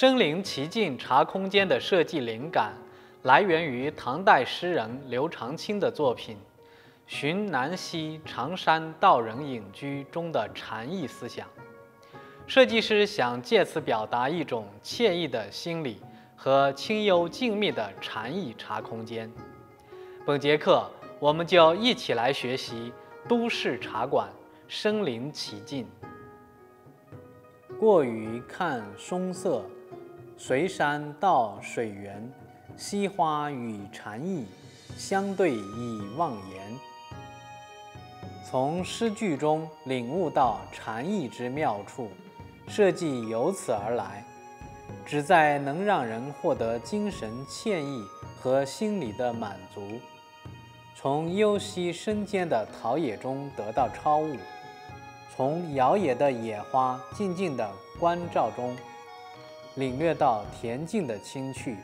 身临其境茶空间的设计灵感来源于唐代诗人刘长卿的作品《寻南溪长山道人隐居》中的禅意思想。设计师想借此表达一种惬意的心理和清幽静谧的禅意茶空间。本节课我们就一起来学习都市茶馆身临其境。过于看松色。随山到水源，溪花与禅意相对以忘言。从诗句中领悟到禅意之妙处，设计由此而来，旨在能让人获得精神惬意和心理的满足，从幽溪深间的陶冶中得到超悟，从摇曳的野花静静的关照中。领略到恬静的清趣，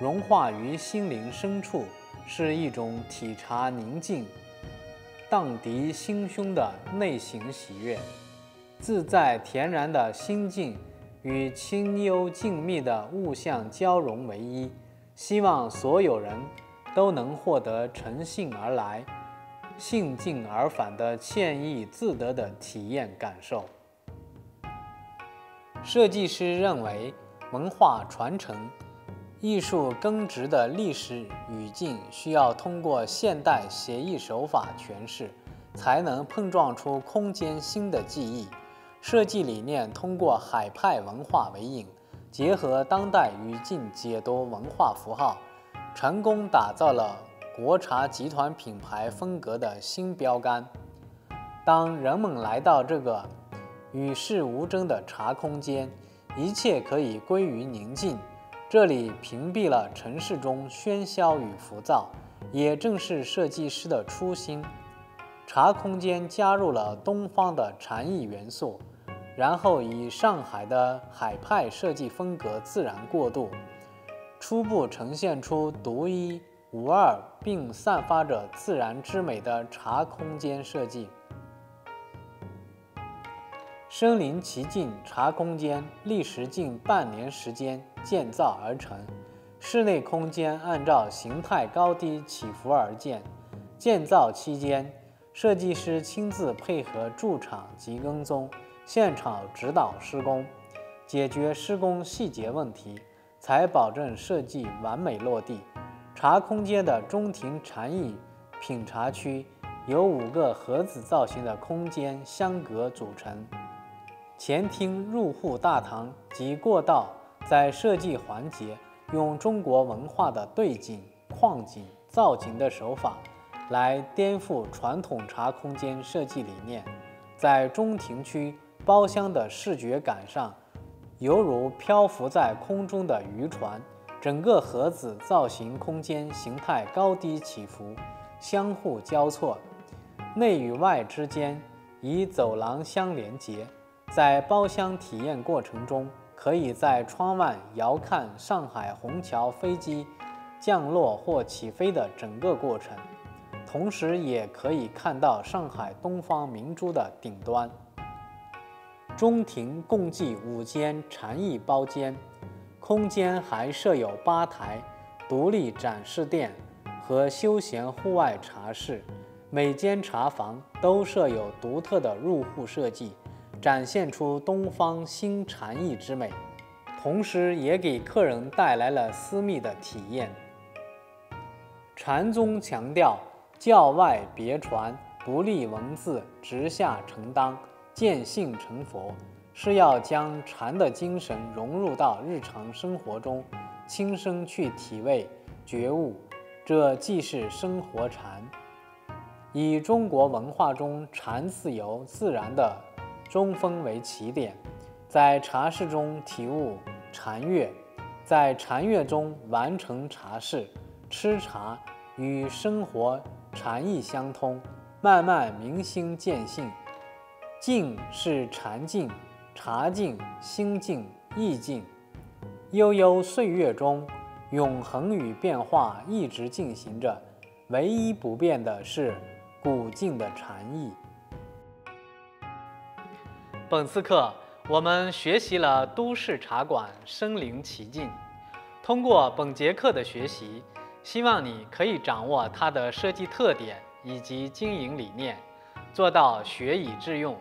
融化于心灵深处，是一种体察宁静、荡涤心胸的内心喜悦。自在恬然的心境与清幽静谧的物象交融为一，希望所有人都能获得乘兴而来、兴尽而返的惬意自得的体验感受。设计师认为，文化传承、艺术根植的历史语境需要通过现代写意手法诠释，才能碰撞出空间新的记忆。设计理念通过海派文化为引，结合当代语境解读文化符号，成功打造了国茶集团品牌风格的新标杆。当人们来到这个与世无争的茶空间，一切可以归于宁静。这里屏蔽了城市中喧嚣与浮躁，也正是设计师的初心。茶空间加入了东方的禅意元素，然后以上海的海派设计风格自然过渡，初步呈现出独一无二并散发着自然之美的茶空间设计。身临其境茶空间历时近半年时间建造而成，室内空间按照形态高低起伏而建。建造期间，设计师亲自配合驻场及跟踪，现场指导施工，解决施工细节问题，才保证设计完美落地。茶空间的中庭禅意品茶区由五个盒子造型的空间相隔组成。前厅入户大堂及过道，在设计环节用中国文化的对景、框景、造景的手法，来颠覆传统茶空间设计理念。在中庭区包厢的视觉感上，犹如漂浮在空中的渔船，整个盒子造型空间形态高低起伏，相互交错，内与外之间以走廊相连接。在包厢体验过程中，可以在窗外遥看上海虹桥飞机降落或起飞的整个过程，同时也可以看到上海东方明珠的顶端。中庭共计五间禅意包间，空间还设有吧台、独立展示店和休闲户外茶室，每间茶房都设有独特的入户设计。展现出东方新禅意之美，同时也给客人带来了私密的体验。禅宗强调教外别传，不立文字，直下承当，见性成佛，是要将禅的精神融入到日常生活中，亲身去体味觉悟。这既是生活禅，以中国文化中禅自由自然的。中风为起点，在茶室中体悟禅悦，在禅悦中完成茶事，吃茶与生活禅意相通，慢慢明心见性。静是禅静、茶静、心静、意静。悠悠岁月中，永恒与变化一直进行着，唯一不变的是古静的禅意。本次课我们学习了都市茶馆身临其境，通过本节课的学习，希望你可以掌握它的设计特点以及经营理念，做到学以致用。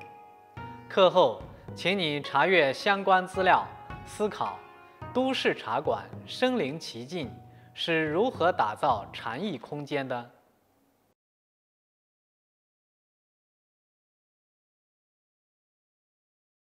课后，请你查阅相关资料，思考都市茶馆身临其境是如何打造禅意空间的。